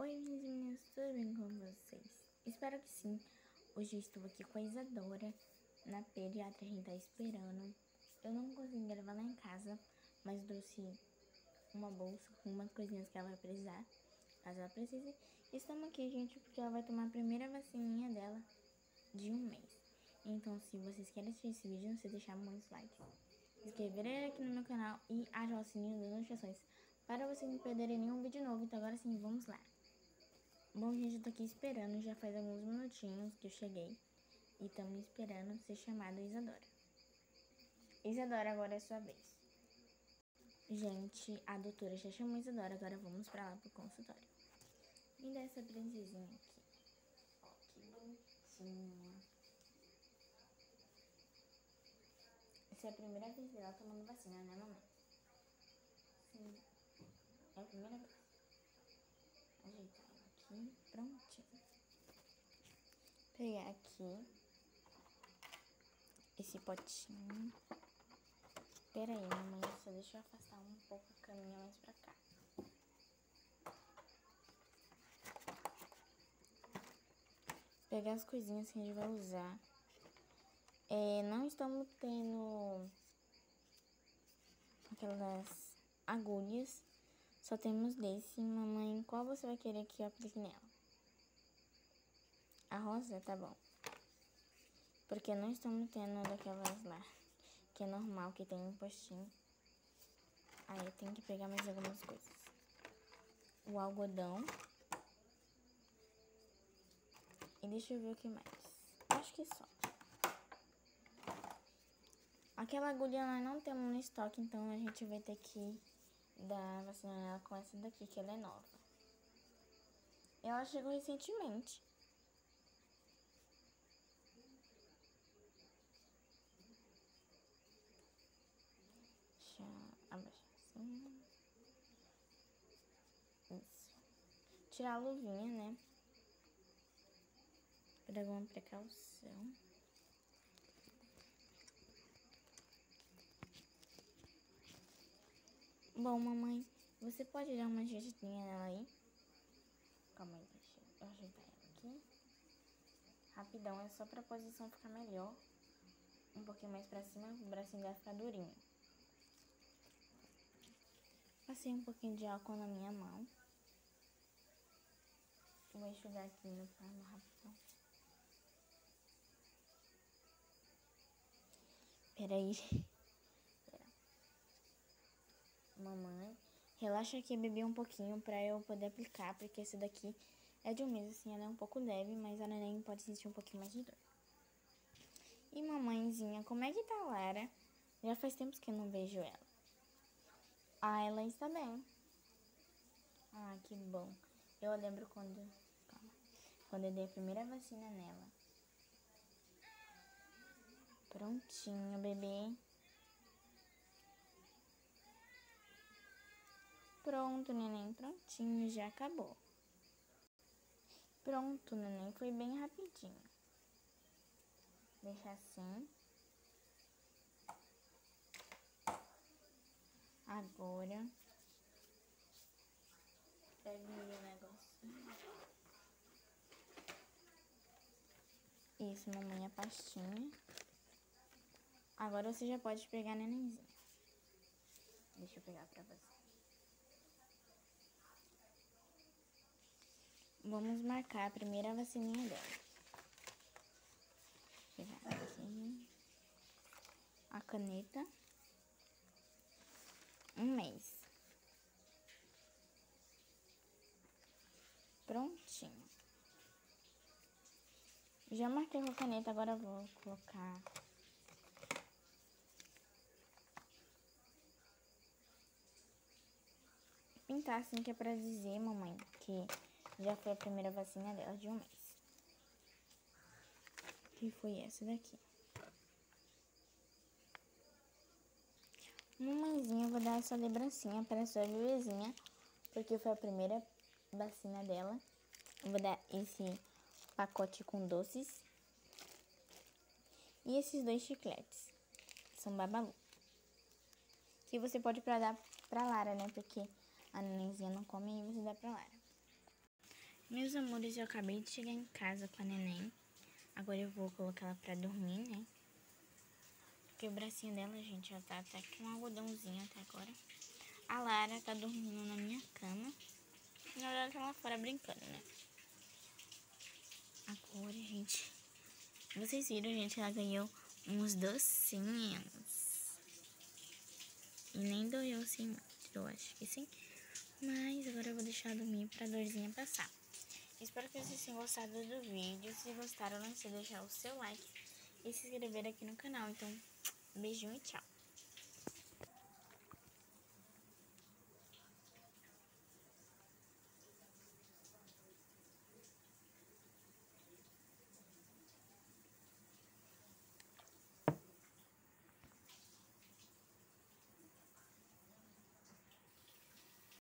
Oi meninas, tudo bem com vocês? Espero que sim. Hoje eu estou aqui com a Isadora na pediatra, a gente tá esperando. Eu não consegui gravar lá em casa, mas trouxe uma bolsa com umas coisinhas que ela vai precisar, caso ela precise. Estamos aqui, gente, porque ela vai tomar a primeira vacininha dela de um mês. Então, se vocês querem assistir esse vídeo, não se deixar muitos likes. Se inscreverem aqui no meu canal e ativar o sininho das notificações para vocês não perderem nenhum vídeo novo. Então, agora sim, vamos lá. Bom, gente, eu tô aqui esperando, já faz alguns minutinhos que eu cheguei. E estamos esperando ser chamada Isadora. Isadora, agora é sua vez. Gente, a doutora já chamou Isadora, agora vamos pra lá pro consultório. Me dá essa princesinha aqui. Ó, que bonitinha. Essa é a primeira vez dela tomando vacina, né, mamãe? Sim. É a primeira vez. Aqui. Prontinho. Pegar aqui. Esse potinho. Pera aí, mamãe. Só deixa eu afastar um pouco o caminho mais pra cá. Pegar as coisinhas que a gente vai usar. É, não estamos tendo aquelas agulhas. Só temos desse. Mamãe, qual você vai querer que eu aplique nela? A rosa? Tá bom. Porque não estamos tendo daquelas lá. Que é normal, que tem um postinho. Aí eu tenho que pegar mais algumas coisas. O algodão. E deixa eu ver o que mais. Acho que só. Aquela agulha nós não temos no estoque, então a gente vai ter que dar vacina com essa daqui, que ela é nova. Ela chegou recentemente. Deixa eu abaixar assim. Isso. Tirar a luvinha, né? Por alguma precaução. Bom, mamãe, você pode dar uma ajeitadinha nela aí? Calma aí, deixa eu ajeitar ela aqui. Rapidão, é só pra posição ficar melhor. Um pouquinho mais pra cima, o bracinho dela ficar durinho. Passei um pouquinho de álcool na minha mão. Vou enxugar aqui no pano rapidão. Peraí. Pera. Mamãe, relaxa aqui, bebi um pouquinho pra eu poder aplicar, porque esse daqui é de um mês, assim, ela é um pouco leve, mas a neném pode sentir um pouquinho mais de dor. E mamãezinha, como é que tá a Lara? Já faz tempos que eu não vejo ela. Ah, ela está bem. Ah, que bom. Eu lembro quando... Calma. Quando eu dei a primeira vacina nela. Prontinho, bebê. Pronto, neném. Prontinho, já acabou. Pronto, neném. Foi bem rapidinho. Deixa assim. Agora. Pega o negócio. Isso, mamãe, a pastinha. Agora você já pode pegar a nenenzinha. Deixa eu pegar pra você. Vamos marcar a primeira vacininha dela. Vou pegar aqui. A caneta. Um mês. Prontinho. Já marquei com a caneta, agora vou colocar pintar assim que é pra dizer, mamãe, que já foi a primeira vacina dela de um mês. Que foi essa daqui. Mamãezinha, eu vou dar essa lembrancinha para sua bebezinha, porque foi a primeira vacina dela. Eu vou dar esse pacote com doces. E esses dois chicletes, são babalu. Que você pode pra dar pra Lara, né? Porque a nenenzinha não come e você dá pra Lara. Meus amores, eu acabei de chegar em casa com a neném. Agora eu vou colocar ela pra dormir, né? Porque o bracinho dela, gente, já tá até com um algodãozinho até agora. A Lara tá dormindo na minha cama. Na verdade, tá lá fora brincando, né? Agora, gente... Vocês viram, gente, ela ganhou uns docinhos. E nem doeu assim eu acho que sim. Mas agora eu vou deixar dormir pra dorzinha passar. Espero que vocês tenham gostado do vídeo. Se gostaram, não se deixar o seu like e se inscrever aqui no canal. Então, beijinho e tchau.